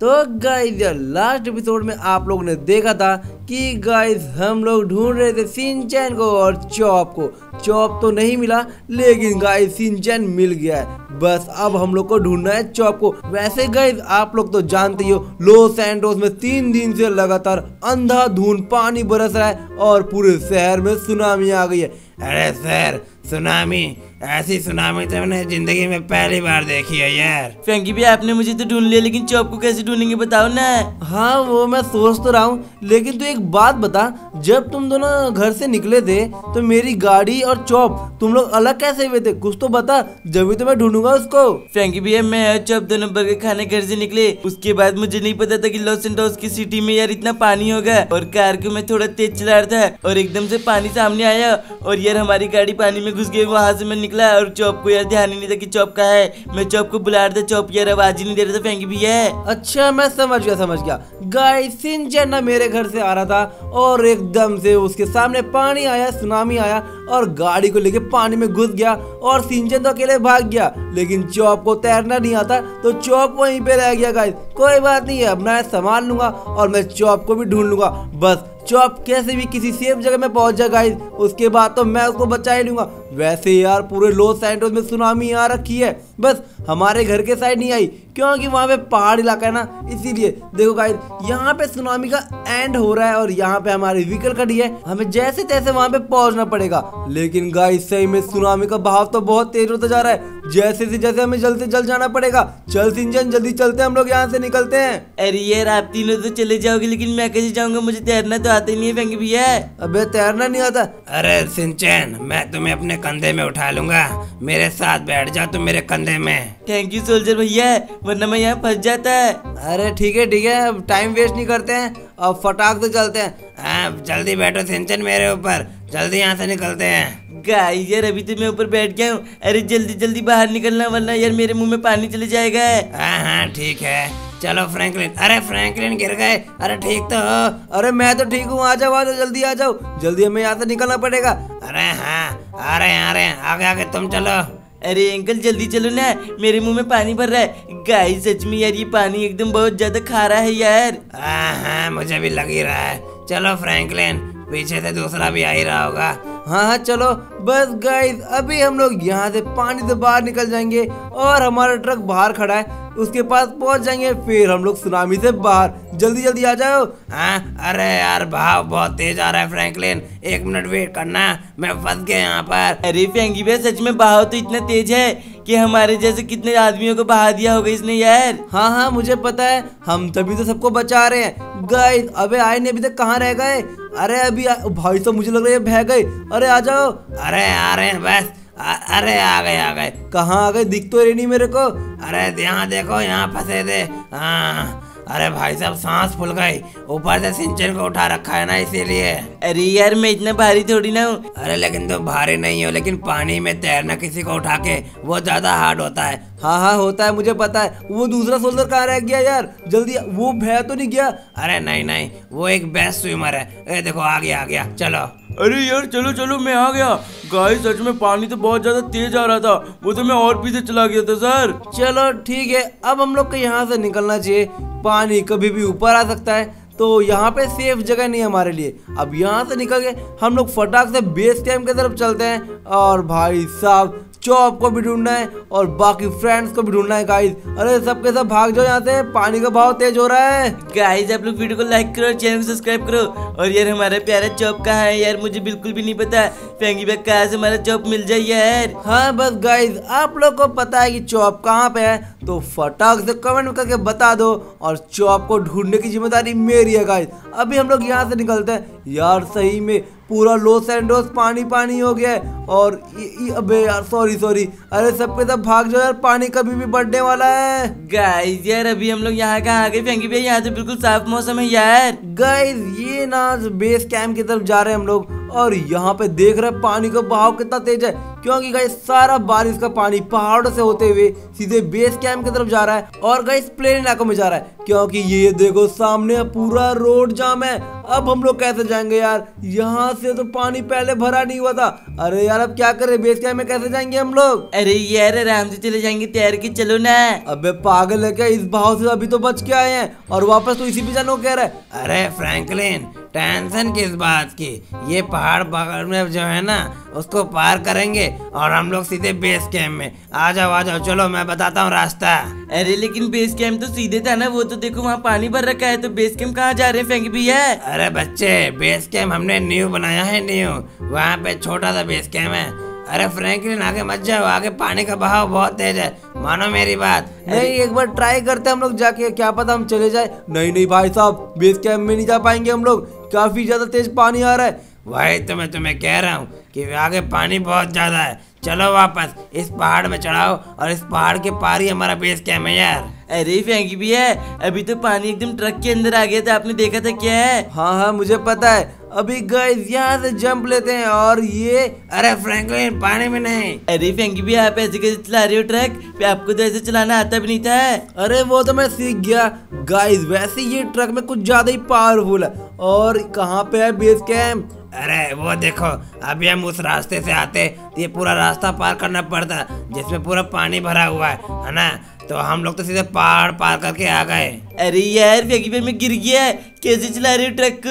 तो यार last episode में आप लोग ने देखा था कि गाइस हम लोग ढूंढ रहे थे सिंचैन को और चॉप को। चॉप तो नहीं मिला, लेकिन गाइस सिंचैन मिल गया है। बस अब हम लोग को ढूंढना है चॉप को। वैसे गाइज़ आप लोग तो जानते ही हो लॉस एंटोस में तीन दिन से लगातार अंधा अंधाधुंध पानी बरस रहा है और पूरे शहर में सुनामी आ गई है। अरे सर सुनामी ऐसी सुनामी तो मैंने ज़िंदगी में पहली बार देखी है यार। फैंकी भी आपने मुझे तो ढूंढ लिया लेकिन चौप को कैसे ढूंढेंगे बताओ ना। हाँ वो मैं सोच तो रहा हूँ लेकिन तू तो एक बात बता जब तुम दोनों घर से निकले थे तो मेरी गाड़ी और चौप तुम लोग अलग कैसे हुए थे? कुछ तो बता जब भी तो मैं ढूंढूँगा उसको। फैंकी भैया मैं और चॉप दोनों बर्गर खाने घर से निकले। उसके बाद मुझे नहीं पता था की लॉस एंटोस की सिटी में यार इतना पानी होगा और कार को मैं थोड़ा तेज चला रहा था और एकदम से पानी सामने आया और यार हमारी गाड़ी पानी में घुस गई वहाँ से मैं निकला और चौप को यार ध्यान ही नहीं था कि चौप का है। मैं चौप को बुला रहा था, चौप यार आवाज़ ही नहीं दे रहा था, फेंकी भी है। अच्छा मैं समझ गया समझ गया। गाय सिंचन ना मेरे घर से आ रहा था और एकदम से उसके सामने पानी आया, सुनामी आया और गाड़ी को लेके पानी में घुस गया और सिंचन तो अकेले भाग गया। लेकिन चौप को तैरना नहीं आता तो चौप वहीं पे रह गया गाइस कोई बात नहीं है अब मैं संभाल लूँगा और मैं चौप को भी ढूंढ लूँगा। बस चौप कैसे भी किसी सेफ़ जगह में पहुँच जाए गाइज़ उसके बाद तो मैं उसको बचा ही लूँगा। वैसे यार, पूरे लॉस एंटोस में सुनामी आ रखी है। बस हमारे घर के साइड नहीं आई क्योंकि वहाँ पे पहाड़ इलाका है ना इसीलिए। देखो गाइस यहाँ पे सुनामी का एंड हो रहा है और यहाँ पे हमारी व्हीकल खड़ी है। हमें जैसे तैसे वहाँ पे पहुँचना पड़ेगा। लेकिन गाइस सही में सुनामी का बहाव तो बहुत तेज होता जा रहा है। जैसे से जैसे हमें जल्द से जल्द जाना पड़ेगा। चल सिंचन जल्दी चलते हम लोग यहाँ से निकलते हैं। अरे यार आप तीनों तो चले जाओगे लेकिन मैं कैसे जाऊँगा? मुझे तैरना तो आता ही नहीं है फेंकी भैया। अबे तैरना नहीं आता। अरे सिंचन मैं तुम्हें अपने कंधे में उठा लूँगा। मेरे साथ बैठ जाओ तुम मेरे कंधे में। थैंक यू सोल्जर भैया वरना मैं यहाँ फंस जाता। है अरे ठीक है ठीक है अब टाइम वेस्ट नहीं करते हैं। अब फटाक से चलते हैं। हाँ जल्दी बैठो सिंचन मेरे ऊपर। जल्दी यहाँ से निकलते हैं। गाइस यार अभी तो मैं ऊपर बैठ गया हूँ। अरे जल्दी जल्दी बाहर निकलना वरना यार मेरे मुँह में पानी चले जाएगा। हाँ हाँ ठीक है। चलो फ्रैंकलिन अरे फ्रैंकलिन गिर गए। अरे ठीक तो हो। अरे मैं तो ठीक हूँ। आ जाओ आ जाओ जल्दी आ जाओ। जल्दी हमें यहाँ से निकलना पड़ेगा। अरे हाँ आ रहे आ रहे हैं। आगे आगे तुम चलो। अरे अंकल, जल्दी चलो ना। मेरे मुँह में पानी भर रहा है। गाय सच में यार, ये पानी एकदम बहुत ज़्यादा खारा है यार। हाँ हाँ मुझे भी लग ही रहा है। चलो फ्रैंकलिन पीछे से दूसरा भी आ ही रहा होगा। हाँ हाँ चलो। बस गाइस अभी हम लोग यहाँ से पानी से बाहर निकल जाएँगे और हमारा ट्रक बाहर खड़ा है। उसके पास पहुँच जाएँगे फिर हम लोग सुनामी से बाहर। जल्दी जल्दी आ जाओ। हाँ अरे यार भाव बहुत तेज आ रहा है फ्रैंकलिन एक मिनट वेट करना मैं फंस गया यहाँ पर। अरे फेंगी भाई सच में बहाव तो इतना तेज है कि हमारे जैसे कितने आदमियों को बहा दिया होगा इसने यार। हाँ हाँ मुझे पता है। हम तभी तो सबको बचा रहे हैं। गाइस अबे आए नहीं अभी तक कहाँ रह गए? अरे अभी भाई तो मुझे लग रहा है बह गए। अरे आ जाओ। अरे आ रहे हैं बस। आ, अरे आ गए आ गए। कहाँ आ गए? दिख तो रही नहीं मेरे को। अरे यहाँ देखो यहाँ फंसे थे। हाँ। अरे भाई साहब सांस फूल गई। ऊपर से सिंचन को उठा रखा है ना इसीलिए। अरे यार मैं इतना भारी थोड़ी ना हूँ। अरे लेकिन तुम तो भारी नहीं हो लेकिन पानी में तैरना किसी को उठा के वो ज़्यादा हार्ड होता है। हाँ हाँ होता है मुझे पता है। वो दूसरा सोल्जर कहाँ रह गया यार? जल्दी वो भय तो नहीं गया? अरे नहीं नहीं वो एक बेस्ट स्विमर है। ए देखो आ गया आ गया चलो। अरे यार, चलो चलो, मैं आ गया। गाय सच में पानी तो बहुत ज़्यादा तेज आ रहा था। वो तो मैं और पीछे चला गया था, सर। चलो, ठीक है। अब हम लोग को यहाँ से निकलना चाहिए। पानी कभी भी ऊपर आ सकता है। तो यहाँ पे सेफ़ जगह नहीं हमारे लिए। अब यहाँ से निकल के हम लोग फटाक से बेस कैंप की तरफ़ चलते हैं। और भाई साहब चौप को भी ढूंढना है और बाकी फ्रेंड्स को भी ढूंढना है गाइस अरे सबके सब भाग जाओ यहाँ से। पानी का भाव तेज हो रहा है। गाइस आप लोग वीडियो को लाइक करो चैनल को सब्सक्राइब करो। और यार हमारा प्यारा चौप कहाँ है? यार मुझे बिल्कुल भी नहीं पता। फेंगी बैग कहाँ से हमारा चौप मिल जाए यार? हाँ बस गाइज़ आप लोग को पता है की चौप कहाँ पे है तो फटाक से कमेंट करके बता दो। और चौप को ढूँढने की ज़िम्मेदारी मेरी है गाइज़ अभी हम लोग यहाँ से निकलते हैं। यार सही में पूरा लॉस एंडोस पानी पानी हो गया है। और अबे यार सॉरी सॉरी अरे सब पे सब भाग जाओ यार पानी कभी भी बढ़ने वाला है। गाइस यार अभी हम लोग यहाँ कहाँ आ गए? फेंकी भैया यहाँ तो बिल्कुल साफ़ मौसम है यार। गाइस ये ना बेस कैम्प की तरफ़ जा रहे हैं हम लोग। और यहाँ पे देख रहे हैं पानी का बहाव कितना तेज है। क्योंकि गाइस सारा बारिश का पानी पहाड़ों से होते हुए सीधे बेस कैंप की तरफ़ जा रहा है और गाइस प्लेन इलाकों में जा रहा है। क्योंकि ये देखो सामने पूरा रोड जाम है। अब हम लोग कैसे जाएँगे यार? यहाँ से तो पानी पहले भरा नहीं हुआ था। अरे यार अब क्या करें? बेस कैंप में कैसे जाएँगे हम लोग? अरे यार आराम से चले जाएँगे तैयार के चलो ना। अबे पागल है क्या? इस भाव से अभी तो बच के आए हैं और वापस तो इसी पे जानो कह रहा है। अरे फ्रैंकलिन टेंशन किस बात की? ये पहाड़ बगल में जो है ना उसको पार करेंगे और हम लोग सीधे बेस कैंप में। आ जाओ आ जाओ चलो मैं बताता हूँ रास्ता। अरे लेकिन बेस कैंप तो सीधे था ना वो तो देखो वहाँ पानी भर रखा है तो बेस कैंप कहाँ जा रहे हैं फेंकी भैया? अरे बच्चे बेस कैंप हमने न्यू बनाया है न्यू वहाँ पे छोटा सा बेस कैंप है। अरे फ्रैंकलिन आगे मत जाओ आगे पानी का बहाव बहुत तेज है। मानो मेरी बात। नहीं एक बार ट्राई करते हम लोग जाके क्या पता हम चले जाए। नहीं नहीं भाई साहब बेस कैंप में नहीं जा पाएँगे हम लोग। काफ़ी ज़्यादा तेज पानी आ रहा है। वही तो मैं तुम्हें कह रहा हूँ कि आगे पानी बहुत ज़्यादा है। चलो वापस, इस पहाड़ में चढ़ाओ और इस पहाड़ के पार ही हमारा बेस कैम है यार। अरे फेंकी है अभी तो पानी एकदम ट्रक के अंदर आ गया था आपने देखा था क्या है? हाँ हाँ मुझे पता है। अभी गाइस यहाँ से जंप लेते हैं और ये अरे फ्रैंकलिन पानी में नहीं। अरे फेंकी भी आप ऐसे कैसे चला रहे हो ट्रक? पे आपको तो ऐसे चलाना आता भी नहीं था। अरे वो तो मैं सीख गया। गाइस वैसे ये ट्रक में कुछ ज़्यादा ही पावरफुल है। और कहाँ पे है बेस कैंप अरे वो देखो अभी हम उस रास्ते से आते ये पूरा रास्ता पार करना पड़ता जिसमें पूरा पानी भरा हुआ है है ना? तो हम लोग तो सीधे पहाड़ पार करके आ गए। अरे यार मैं गिर गया है। कैसे चला रही ट्रक?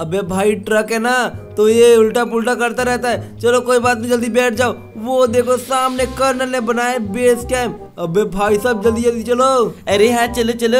अबे भाई, ट्रक है ना तो ये उल्टा पुल्टा करता रहता है। चलो, कोई बात नहीं, जल्दी बैठ जाओ। वो देखो, सामने कर्नल ने बनाया बेस कैंप। अबे भाई साहब जल्दी जल्दी चलो। अरे हाँ चलो चलो।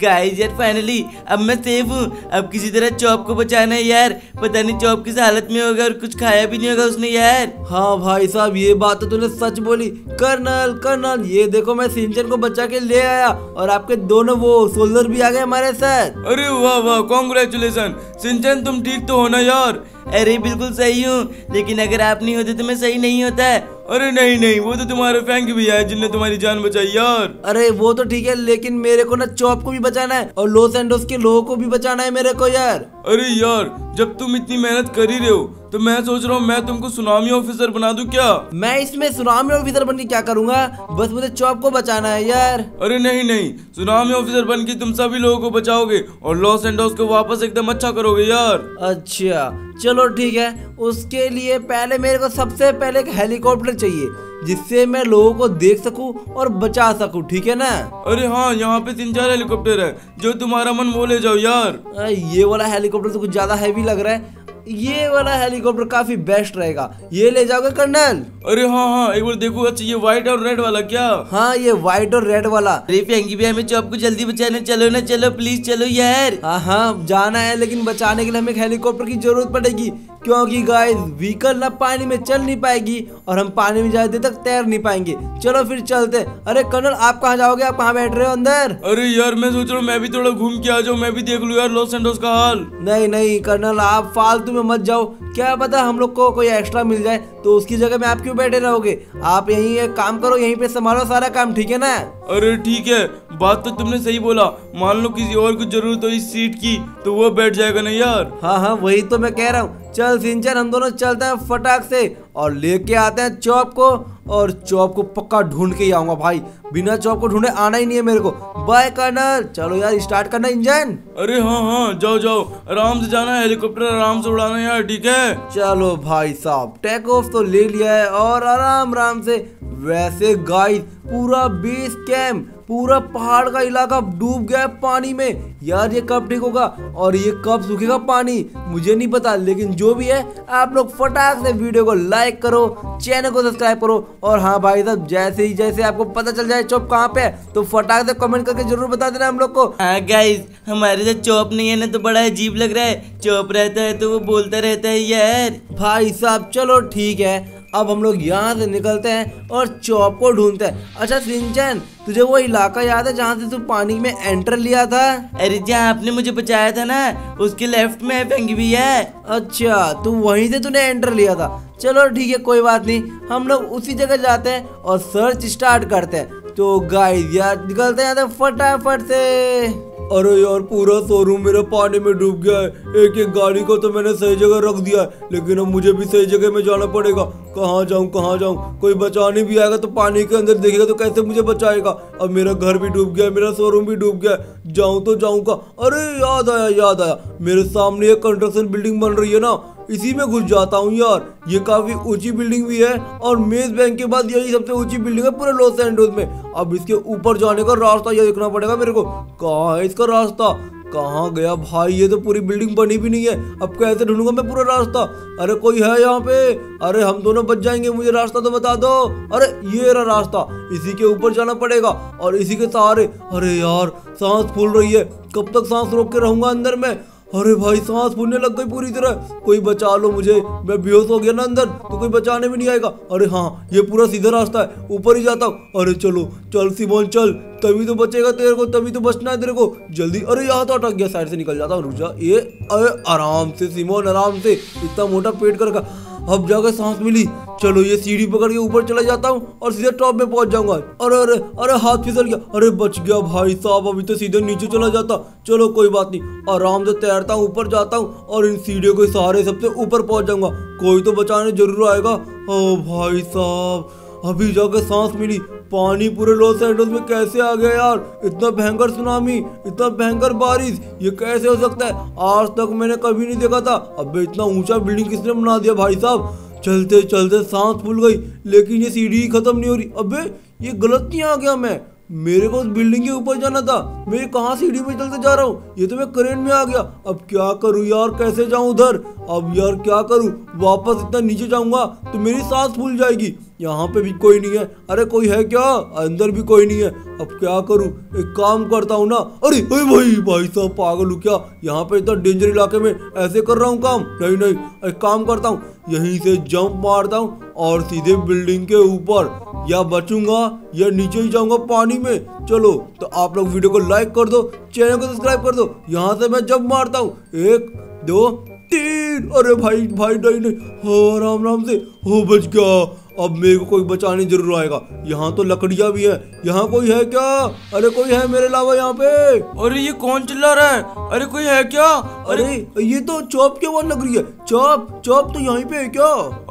गाइस यार फाइनली अब मैं सेफ़ हूँ। अब किसी तरह चौप को बचाना है यार। पता नहीं चौप किस हालत में होगा और कुछ खाया भी नहीं होगा उसने यार। हाँ भाई साहब ये बात तो तूने सच बोली। कर्नल कर्नल ये देखो मैं सिंचन को बचा के ले आया और आपके दोनों वो सोल्जर भी आ गए हमारे साथ। अरे वाह वाह कॉन्ग्रेचुलेसन सिंचन तुम ठीक तो हो ना यार? अरे बिल्कुल सही हूँ, लेकिन अगर आप नहीं होते तो मैं सही नहीं होता। है अरे नहीं नहीं, वो तो तुम्हारे फैंक भी है जिनने तुम्हारी जान बचाई यार। अरे वो तो ठीक है, लेकिन मेरे को ना चौप को भी बचाना है और लोस एंडोस के लोगों को भी बचाना है मेरे को यार। अरे यार जब तुम इतनी मेहनत कर ही रहे हो तो मैं सोच रहा हूँ मैं तुमको सुनामी ऑफिसर बना दूँ क्या? मैं इसमें सुनामी ऑफिसर बन के क्या करूँगा? बस मुझे चौप को बचाना है यार। अरे नहीं नहीं सुनामी ऑफिसर बन के तुम सभी लोगों को बचाओगे और लॉस एंडोस को वापस एकदम अच्छा करोगे यार। अच्छा चलो ठीक है उसके लिए पहले मेरे को सबसे पहले एक हेलीकॉप्टर चाहिए। जिससे मैं लोगों को देख सकूँ और बचा सकूँ ठीक है ना? अरे हाँ यहाँ पे तीन चार हेलीकॉप्टर है जो तुम्हारा मन वो ले जाओ यार। ये वाला हेलीकॉप्टर तो कुछ ज़्यादा हैवी लग रहा है। ये वाला हेलीकॉप्टर काफ़ी बेस्ट रहेगा। ये ले जाओगे कर्नल? अरे हाँ हाँ एक बार देखो अच्छा ये व्हाइट और रेड वाला क्या? हाँ ये व्हाइट और रेड वाला। अरे फेंकी भी हमें चौप को जल्दी बचाने चलो ना चलो प्लीज़ चलो यार। हाँ हाँ जाना है लेकिन बचाने के लिए हमें हेलीकॉप्टर की ज़रूरत पड़ेगी क्योंकि गाइस व्हीकल ना पानी में चल नहीं पाएगी और हम पानी में ज़्यादा देर तक तैर नहीं पाएँगे। चलो फिर चलते अरे कर्नल आप कहाँ जाओगे? आप कहाँ बैठ रहे हो अंदर? अरे यार मैं सोच रहा हूँ मैं भी थोड़ा घूम के आ जाऊँ मैं भी देख लू यार लॉस एंडोस का हाल। नहीं नहीं कर्नल आप फालतू में मत जाओ। क्या पता हम लोग को कोई एक्स्ट्रा मिल जाए तो उसकी जगह में आप क्यों बैठे रहोगे? आप यही काम करो, यहीं पे संभालो सारा काम, ठीक है ना? अरे ठीक है बात तो तुमने सही बोला। मान लो किसी और को ज़रूरत हो इस सीट की तो वो बैठ जाएगा ना यार। हाँ हाँ वही तो मैं कह रहा हूँ। चल सिंचन हम दोनों चलते हैं फटाक से और लेके आते हैं चौप को और चौप को पक्का ढूंढ के ही आऊँगा भाई। बिना चौप को ढूंढे आना ही नहीं है मेरे को। Bye colonel. चलो यार स्टार्ट करना इंजन। अरे हाँ हाँ जाओ जाओ। आराम से जाना है हेलीकॉप्टर आराम से उड़ाना है यार ठीक है? चलो भाई साहब टेक ऑफ़ तो ले लिया है और आराम आराम से वैसे गाइस पूरा बेस कैंप पूरा पहाड़ का इलाका डूब गया है पानी में। यार ये कब ठीक होगा और ये कब सूखेगा पानी? मुझे नहीं पता लेकिन जो भी है आप लोग फटाक से वीडियो को लाइक करो चैनल को सब्सक्राइब करो। और हाँ भाई साहब जैसे ही जैसे आपको पता चल जाए चौप कहाँ पे है तो फटाक से कमेंट करके ज़रूर बता देना हम लोग को। हाँ गाइस हमारे साथ चौप नहीं है ना तो बड़ा अजीब लग रहा है। चौप रहता है तो वो बोलता रहता है यार। भाई साहब चलो ठीक है। अब हम लोग यहाँ से निकलते हैं और चौप को ढूंढते हैं। अच्छा सिंचन तुझे वो इलाका याद है जहाँ से तू पानी में एंटर लिया था? अरे जहाँ आपने मुझे बचाया था ना उसके लेफ़्ट में है भी है। अच्छा तू वहीं से तूने एंटर लिया था। चलो ठीक है कोई बात नहीं हम लोग उसी जगह जाते हैं और सर्च स्टार्ट करते हैं। तो गाइस यार निकलते हैं फटाफट से। अरे यार, पूरा शोरूम मेरा पानी में डूब गया है। एक एक गाड़ी को तो मैंने सही जगह रख दिया है, लेकिन अब मुझे भी सही जगह में जाना पड़ेगा। कहाँ जाऊँ कहाँ जाऊँ? कोई बचाने भी आएगा तो पानी के अंदर देखेगा तो कैसे मुझे बचाएगा? अब मेरा घर भी डूब गया मेरा शोरूम भी डूब गया जाऊँ तो जाऊँगा। अरे याद आया याद आया। मेरे सामने एक कंस्ट्रक्शन बिल्डिंग बन रही है ना। इसी में घुस जाता हूँ यार। ये काफ़ी ऊँची बिल्डिंग भी है और मेज बैंक के बाद यही सबसे ऊँची बिल्डिंग है पूरे लॉस एंडोज में। अब इसके ऊपर जाने का रास्ता ये देखना पड़ेगा मेरे को। कहाँ है इसका रास्ता? कहाँ गया भाई? ये तो पूरी बिल्डिंग बनी भी नहीं है। अब कैसे ढूंढूँगा मैं पूरा रास्ता? अरे कोई है यहाँ पे? अरे हम दोनों बच जाएँगे, मुझे रास्ता तो बता दो। अरे ये रहा रास्ता। इसी के ऊपर जाना पड़ेगा और इसी के सहारे अरे यार, सांस फूल रही है। कब तक सांस रोक के रहूँगा अंदर में? अरे भाई, सांस फूलने लग गई पूरी तरह। कोई बचा लो मुझे, मैं बेहोश हो गया ना अंदर तो कोई बचाने भी नहीं आएगा। अरे हाँ ये पूरा सीधा रास्ता है, ऊपर ही जाता हूँ। अरे चलो, चल सिमोन, चल, तभी तो बचेगा तेरे को, तभी तो बचना है तेरे को। जल्दी, अरे यहाँ तो अटक गया, साइड से निकल जाता हूँ, रुक जा। ये, अरे आराम से, सिमोन, आराम से, इतना मोटा पेट कर रखा। अब जाकर सांस मिली। चलो, ये सीढ़ी पकड़ के ऊपर चला जाता हूँ और सीधे टॉप में पहुँच जाऊँगा। अरे अरे अरे, हाथ फिसल गया। अरे, बच गया भाई साहब, अभी तो सीधे नीचे चला जाता। चलो, कोई बात नहीं। आराम से तैरता हूँ, ऊपर जाता हूँ और इन सीढ़ियों के सहारे सबसे ऊपर पहुँच जाऊँगा। कोई तो बचाने ज़रूर आएगा। ओ, भाई साहब। अभी जाके सांस मिली। पानी पूरे लॉस एंडोस में कैसे आ गया यार? इतना भयंकर सुनामी, इतना भयंकर बारिश, ये कैसे हो सकता है? आज तक मैंने कभी नहीं देखा था। अबे, इतना ऊँचा बिल्डिंग किसने बना दिया भाई साहब? चलते चलते सांस फूल गई, लेकिन ये सीढ़ी खत्म नहीं हो रही। अबे, ये गलत नहीं आ गया मैं। मेरे को उस बिल्डिंग के ऊपर जाना था। मैं कहाँ सीढ़ी पे चलते जा रहा हूँ? ये तो मैं करेंट में आ गया। अब क्या करूँ यार? कैसे जाऊँ उधर? अब यार क्या करूँ? वापस इतना नीचे जाऊँगा तो मेरी सांस फूल जाएगी। यहाँ पे भी कोई नहीं है। अरे कोई है क्या? अंदर भी कोई नहीं है। अब क्या करूँ? एक काम करता हूँ ना। अरे अरे भाई भाई साहब, पागल हूँ क्या? यहाँ पे इतना डेंजर इलाके में ऐसे कर रहा हूँ काम? नहीं नहीं, एक काम करता हूँ। यहीं से जंप मारता हूँ और सीधे बिल्डिंग के ऊपर। या बचूँगा, या नीचे ही जाऊँगा पानी में। चलो तो आप लोग वीडियो को लाइक कर दो चैनल को सब्सक्राइब कर दो। यहाँ से मैं जंप मारता हूँ। एक, दो, तीन। अरे भाई भाई, नहीं नहीं। हो, राम राम से। हो बच गया। अब मेरे को कोई बचाने ज़रूर आएगा। यहाँ तो लकड़ियाँ भी है। यहाँ कोई है क्या? अरे कोई है मेरे अलावा यहाँ पे? अरे ये कौन चिल्ला रहा है? अरे कोई है क्या? अरे अरे ये तो चौप के आवाज़ लग रही है। चौप चौप तो यहीं पे है क्या?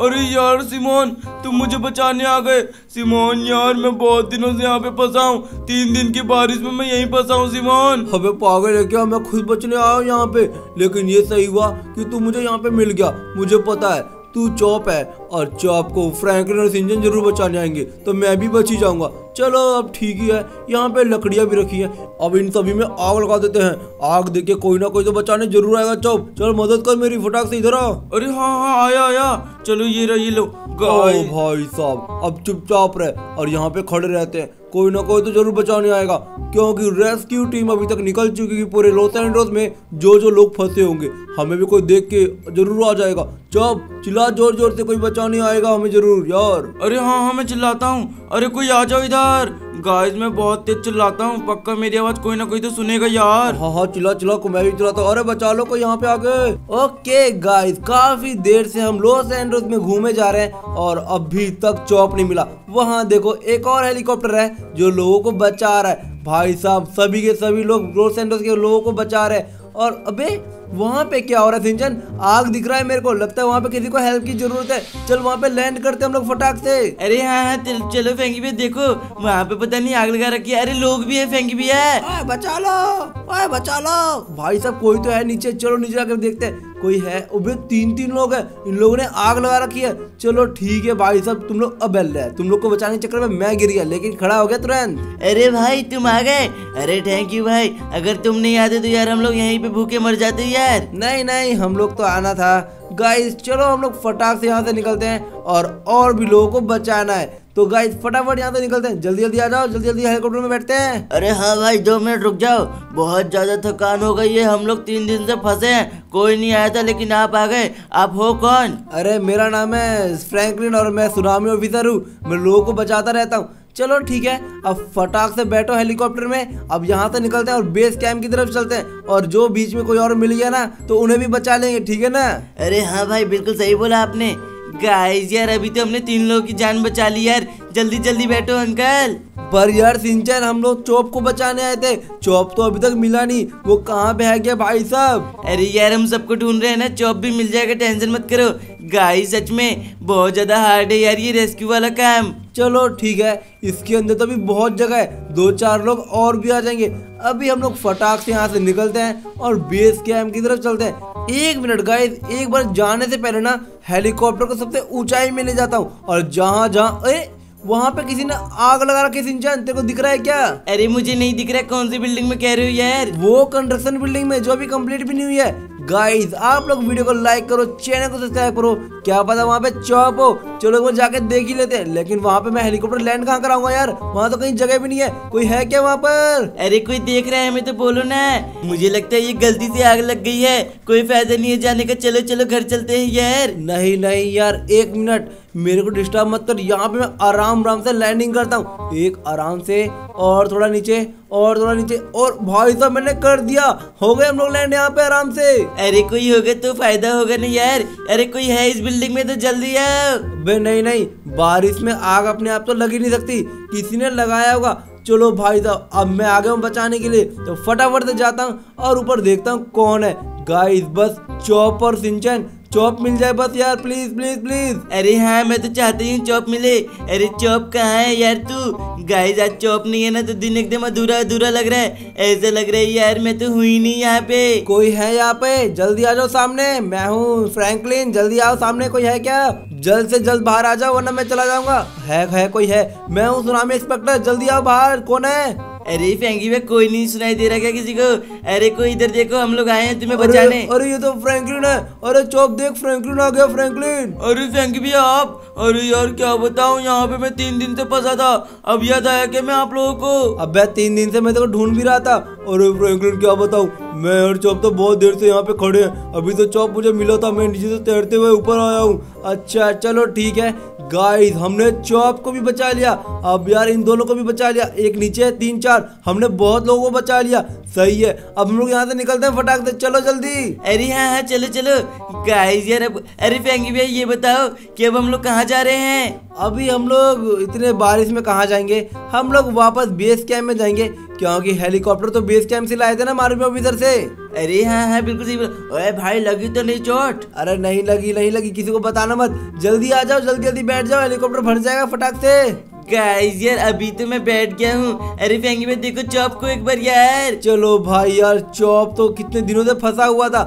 अरे यार सिमोन तुम मुझे बचाने आ गए। सिमोन यार मैं बहुत दिनों से यहाँ पे फंसा हूँ। तीन दिन की बारिश में मैं यहीं फंसा हूँ सिमोन। अबे पागल है क्या? मैं खुद बचने आया हूँ यहाँ पे। लेकिन ये सही हुआ कि तू मुझे यहाँ पे मिल गया। मुझे पता है तू चौप है और चौप को फ्रैंकलिन और सिंजन ज़रूर बचाने आएँगे तो मैं भी बच ही जाऊँगा। चलो अब ठीक ही है। यहाँ पे लकड़ियाँ भी रखी हैं। अब इन सभी में आग लगा देते हैं। आग देख के कोई ना कोई तो बचाने ज़रूर आएगा चौप। चलो मदद कर मेरी फटाक से इधर आ। अरे हाँ हाँ आया आया। चलो ये रहा ये लो। ओ गाय भाई साहब अब चुपचाप रहे। और यहाँ पे खड़े रहते हैं। कोई ना कोई तो ज़रूर बचाने आएगा, क्योंकि रेस्क्यू टीम अभी तक निकल चुकी है पूरे लॉस एंड्रोस में, जो जो लोग फंसे होंगे, हमें भी कोई देख के ज़रूर आ जाएगा। जब चिल्ला ज़ोर ज़ोर से, कोई बचाने आएगा हमें ज़रूर, यार। अरे हाँ हाँ मैं चिल्लाता हूँ। अरे कोई आ जाओ इधर। गाइस मैं बहुत तेज चिल्लाता हूँ। पक्का मेरी आवाज़ कोई ना कोई तो सुनेगा यार। हाँ हाँ चिल्ला चिल्ला, को मैं भी चिल्लाता हूँ। अरे, बचा लो को यहाँ पे आ गए ओके गाइस काफ़ी देर से हम लॉस एंडोस में घूमे जा रहे हैं और अभी तक चौप नहीं मिला। वहाँ देखो, एक और हेलीकॉप्टर है जो लोगों को बचा रहा है। भाई साहब, सभी के सभी लोग लॉस एंडोस के लोगों को बचा रहे हैं। और अबे वहाँ पे क्या हो रहा है सिंचन? आग दिख रहा है मेरे को लगता है वहाँ पे किसी को हेल्प की ज़रूरत है। चल वहाँ पे लैंड करते हम लोग फटाक से। अरे हाँ हाँ चलो फेंकी भी देखो वहाँ पे पता नहीं आग लगा रखी है। अरे लोग भी है फेंकी भी है बचा लो ओए बचा लो। भाई साहब कोई तो है नीचे चलो नीचे जाकर देखते हैं। कोई है? उबे तीन तीन लोग हैं। इन लोगों ने आग लगा रखी है। चलो ठीक है भाई साहब तुम लोग अब है तुम लोग को बचाने के चक्कर में मैं गिर गया लेकिन खड़ा हो गया तुरंत। अरे भाई तुम आ गए। अरे थैंक यू भाई। अगर तुम नहीं आते तो यार हम लोग यहीं पे भूखे मर जाते यार नहीं नहीं हम लोग तो आना था। गाइस चलो हम लोग फटाक से यहाँ से निकलते हैं और और भी लोगों को बचाना है। तो गाइस फटाफट यहाँ से निकलते हैं। जल्दी जल्दी आ जाओ जल्दी जल्दी हेलीकॉप्टर में बैठते हैं। अरे हाँ भाई दो मिनट रुक जाओ। बहुत ज़्यादा थकान हो गई है। हम लोग तीन दिन से फंसे हैं। कोई नहीं आया था लेकिन आप आ गए। आप हो कौन? अरे मेरा नाम है फ्रैंकलिन और मैं सुनामी ऑफिसर हूँ। मैं लोगों को बचाता रहता हूँ। चलो ठीक है, अब फटाक से बैठो हेलीकॉप्टर में, अब यहाँ से निकलते हैं और बेस कैंप की तरफ़ चलते हैं। और जो बीच में कोई और मिल गया ना तो उन्हें भी बचा लेंगे, ठीक है ना? अरे हाँ भाई, बिल्कुल सही बोला आपने। गाइस यार अभी तो हमने तीन लोगों की जान बचा ली यार। जल्दी जल्दी बैठो अंकल। पर यार सिंचन हम लोग चौप को बचाने आए थे। चौप तो अभी तक मिला नहीं। वो कहाँ पे है क्या भाई साहब? अरे यार हम सबको ढूंढ रहे हैं ना जॉब भी मिल जाएगा टेंशन मत करो। गाई सच में बहुत ज़्यादा हार्ड है यार ये रेस्क्यू वाला काम। चलो ठीक है। इसके अंदर तो अभी बहुत जगह है। दो चार लोग और भी आ जाएँगे। अभी हम लोग फटाक से यहाँ से निकलते हैं और बेस कैम्प की तरफ़ चलते हैं। एक मिनट गाइस एक बार जाने से पहले ना हेलीकॉप्टर को सबसे ऊंचाई में ले जाता हूँ। और जहाँ जहाँ अरे वहाँ पे किसी ने आग लगा रखी सिंचन तेरे को दिख रहा है क्या? अरे मुझे नहीं दिख रहा कौन सी बिल्डिंग में कह रही हो यार? वो कंस्ट्रक्शन बिल्डिंग में जो अभी कंप्लीट भी नहीं हुई है। गाइस आप लोग वीडियो को लाइक करो चैनल को सब्सक्राइब करो। क्या पता वहाँ पे चौप हो। चलो वो जाके देख ही लेते हैं। लेकिन वहाँ पे मैं हेलीकॉप्टर लैंड कहाँ कराऊँगा यार? वहाँ तो कहीं जगह भी नहीं है। कोई है क्या वहाँ पर? अरे कोई देख रहा है हमें तो बोलो ना। मुझे लगता है ये गलती से आग लग गई है। कोई फ़ायदा नहीं है जाने का। चलो चलो घर चलते है यार। नहीं नहीं यार एक मिनट मेरे को डिस्टर्ब मत कर यहाँ पे मैं आराम आराम से लैंडिंग करता हूँ। एक आराम से और थोड़ा नीचे और थोड़ा नीचे और भाई साहब मैंने कर दिया। हो गए हम लोग लैंड यहाँ पे आराम से। अरे कोई होगा तो फ़ायदा होगा ना यार। अरे कोई है इस बिल्डिंग में तो जल्दी आओ। बे नहीं नहीं बारिश में आग अपने आप तो लग ही नहीं सकती। किसी ने लगाया होगा। चलो भाई साहब अब मैं आ गया हूँ बचाने के लिए। तो फटाफट से जाता हूँ और ऊपर देखता हूँ कौन है। गाइस बस चौप और सिंचन। चौप मिल जाए बस यार प्लीज़ प्लीज़ प्लीज़ अरे हाँ मैं तो चाहती हूँ चॉप मिले। अरे चॉप कहाँ है यार तू? गाइस आज चॉप नहीं है ना तो दिन एकदम अधूरा अधूरा लग रहा है। ऐसा लग रहा है, यार, मैं तो हुई नहीं यहाँ पे। कोई है यहाँ पे? जल्दी आ जाओ सामने। मैं हूँ फ्रैंकलिन जल्दी आओ सामने। कोई है क्या? जल्द से जल्द बाहर आ जाओ, वरना मैं चला जाऊँगा। है है, कोई है। मैं हूँ सुनामी इंस्पेक्टर जल्दी आओ बाहर। कौन है? अरे फ्रेंकी में कोई नहीं सुनाई दे रहा क्या किसी को? अरे कोई इधर देखो हम लोग आए हैं तुम्हें बचाने। अरे ये तो फ्रैंकलिन है। अरे चौक देख फ्रैंकलिन आ गया फ्रैंकलिन। अरे फ्रेंकी भैया आप? अरे यार क्या बताऊँ यहाँ पे मैं तीन दिन से फंसा था। अब याद आया कि मैं आप लोगों को। अब तीन दिन से मैं तो ढूंढ भी रहा था। अरे फ्रैंकलिन क्या बताऊँ? मैं और चौप तो बहुत देर से यहाँ पे खड़े हैं। अभी तो चौप मुझे मिला था मैं नीचे से तैरते हुए ऊपर आया हूँ। अच्छा चलो ठीक है। गाइस हमने चौप को भी बचा लिया। अब यार इन दोनों को भी बचा लिया। एक नीचे है तीन चार। हमने बहुत लोगों को बचा लिया। सही है। अब हम लोग यहाँ से निकलते हैं फटाक से। चलो जल्दी। अरे हाँ हाँ चलो चलो। गाइस यार अब अरे फेंकी भैया ये बताओ कि अब हम लोग कहाँ जा रहे हैं? अभी हम लोग इतने बारिश में कहाँ जाएँगे? हम लोग वापस बेस कैंप में जाएँगे। क्योंकि हेलीकॉप्टर तो बेस कैंप से लाए थे ना मार्मी ऑफिसर से। अरे हाँ हाँ बिल्कुल सही ओए भाई लगी तो नहीं चोट। अरे नहीं लगी नहीं लगी किसी को बताना मत। जल्दी आ जाओ जल्दी जल्दी बैठ जाओ हेलीकॉप्टर भर जाएगा फटाक से। गाइस यार अभी तो मैं बैठ गया हूँ। अरे फेंकी में देखो चॉप को एक बार यार। चलो भाई यार चौप तो कितने दिनों से फंसा हुआ था।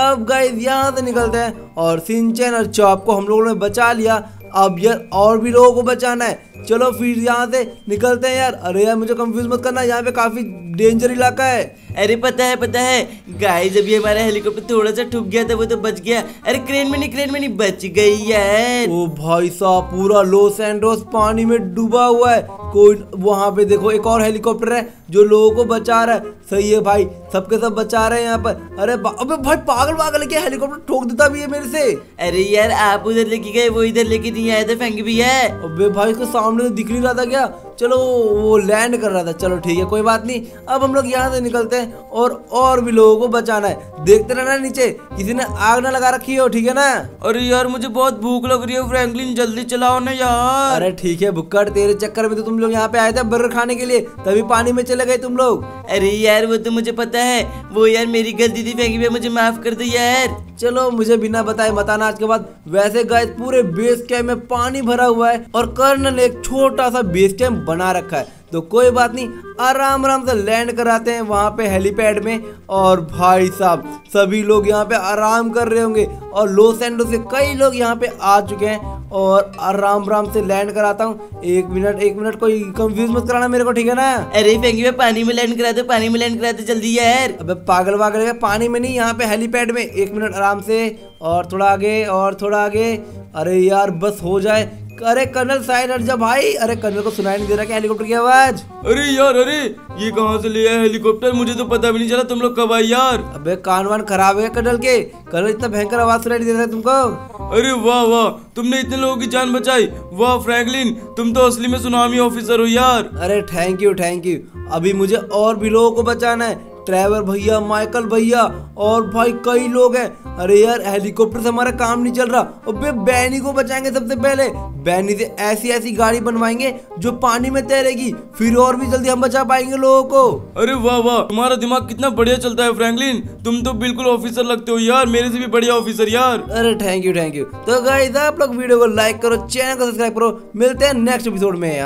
अब गाइस यहाँ से निकलते हैं। और सिंचन और चौप को हम लोगों ने बचा लिया। अब यार और भी लोगों को बचाना है। चलो फिर यहाँ से निकलते हैं यार। अरे यार मुझे कंफ्यूज मत करना यहाँ पे काफ़ी डेंजर इलाका है। अरे पता है पता है गाइस अभी हमारा हेलीकॉप्टर थोड़ा सा ठुक गया था वो तो बच गया। अरे क्रेन में नहीं क्रेन में नहीं बच गई यार। ओ भाई साहब पूरा लॉस एंडोस पानी में डूबा हुआ है। कोई वहाँ पे देखो एक और हेलीकॉप्टर है जो लोगों को बचा रहा है। सही है भाई सबके सब बचा रहे हैं यहाँ पर। अरे अबे भाई पागल पागल है क्या? हेलीकॉप्टर ठोक देता भी है मेरे से। अरे यार आप उधर लेके गए वो इधर लेके नहीं आए थे फेंकी भैया। अबे भाई इसको सामने दिख नहीं रहा था क्या? चलो वो लैंड कर रहा था। चलो ठीक है कोई बात नहीं। अब हम लोग यहाँ से निकलते हैं और और भी लोगों को बचाना है। देखते रहना नीचे किसी ने आग ना लगा रखी हो ठीक है ना? अरे यार मुझे बहुत भूख लग रही है फ्रैंकलिन जल्दी चलाओ ना यार। अरे ठीक है भुक्कड़ तेरे चक्कर में तो तुम लोग यहाँ पे आए थे बर्गर खाने के लिए तभी पानी में चले गए तुम लोग। अरे यार वो तो मुझे पता है। वो यार मेरी गलती थी फेंकी भैया मुझे माफ़ कर दो यार। चलो मुझे बिना बताए बताना आज के बाद। वैसे गाइस पूरे बेस कैम्प में पानी भरा हुआ है और कर्नल एक छोटा सा बेस कैम्प बना रखा है। तो कोई बात नहीं आराम आराम से लैंड कराते हैं वहाँ पे हेलीपैड में। और भाई साहब सभी लोग यहाँ पे आराम कर रहे होंगे। और लॉस एंडोस से कई लोग यहाँ पे आ चुके हैं। और आराम आराम से लैंड कराता हूँ। एक मिनट एक मिनट कोई कंफ्यूज मत कराना मेरे को ठीक है ना? अरे फेंकी भैया पानी में लैंड करा दो पानी में लैंड करा दो जल्दी यार। अबे पागल वागल है पानी में नहीं यहाँ पे हेलीपैड में। एक मिनट आराम से और थोड़ा आगे और थोड़ा आगे। अरे यार बस हो जाए। अरे कर्नल साइन हट जा भाई अरे कर्नल को सुनाई नहीं दे रहा क्या हेलीकॉप्टर की आवाज़? अरे यार अरे ये कहाँ से लिया है हेलीकॉप्टर? मुझे तो पता भी नहीं चला तुम लोग कब आए यार। अबे कान वान खराब है कर्नल के? कर्नल इतना भयंकर आवाज़ सुनाई नहीं दे रहा है तुमको? अरे वाह वाह तुमने इतने लोगों की जान बचाई। वाह फ्रैंकलिन तुम तो असली में सुनामी ऑफिसर हो यार। अरे थैंक यू थैंक यू अभी मुझे और भी लोगों को बचाना है। ट्रैवर भैया माइकल भैया और भाई कई लोग हैं। अरे यार हेलीकॉप्टर से हमारा काम नहीं चल रहा। अबे बैनी को बचाएँगे सबसे पहले। बैनी से ऐसी ऐसी गाड़ी बनवाएँगे जो पानी में तैरेगी। फिर और भी जल्दी हम बचा पाएँगे लोगों को। अरे वाह वाह तुम्हारा दिमाग कितना बढ़िया चलता है फ्रैंकलिन। तुम तो बिल्कुल ऑफिसर लगते हो यार मेरे से भी बढ़िया ऑफिसर यार। अरे थैंक यू थैंक यू तो गाइस आप लोग वीडियो को लाइक करो चैनल को सब्सक्राइब करो। मिलते हैं नेक्स्ट एपिसोड में यार।